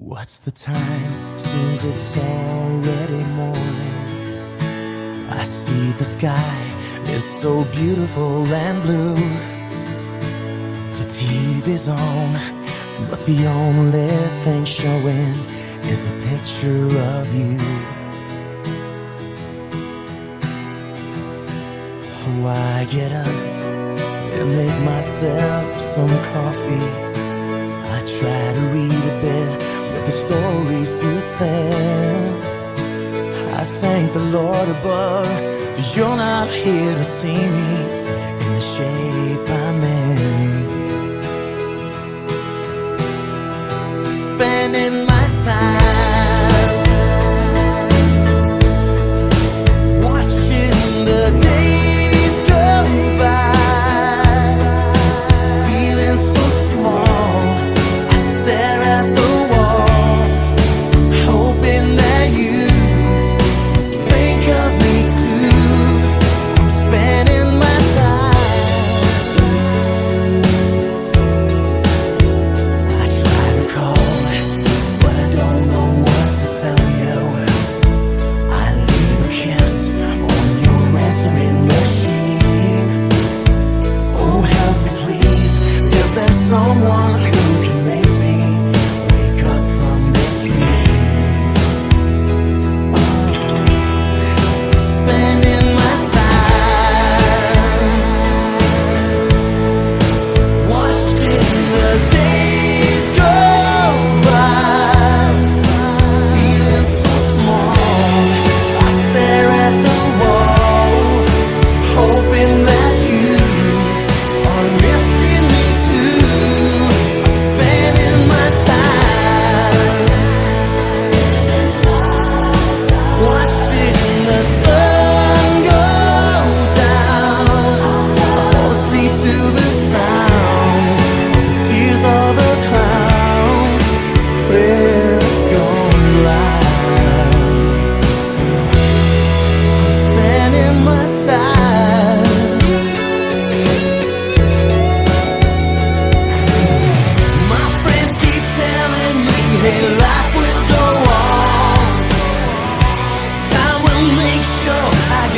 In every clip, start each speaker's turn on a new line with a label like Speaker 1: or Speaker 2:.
Speaker 1: What's the time? Seems it's already morning. I see the sky is so beautiful and blue. The TV's on, but the only thing showing is a picture of you. Oh, I get up and make myself some coffee. I try to read a bit, the story's too thin. I thank the Lord above that you're not here to see me in the shape I'm in. Spending my time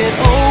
Speaker 1: get old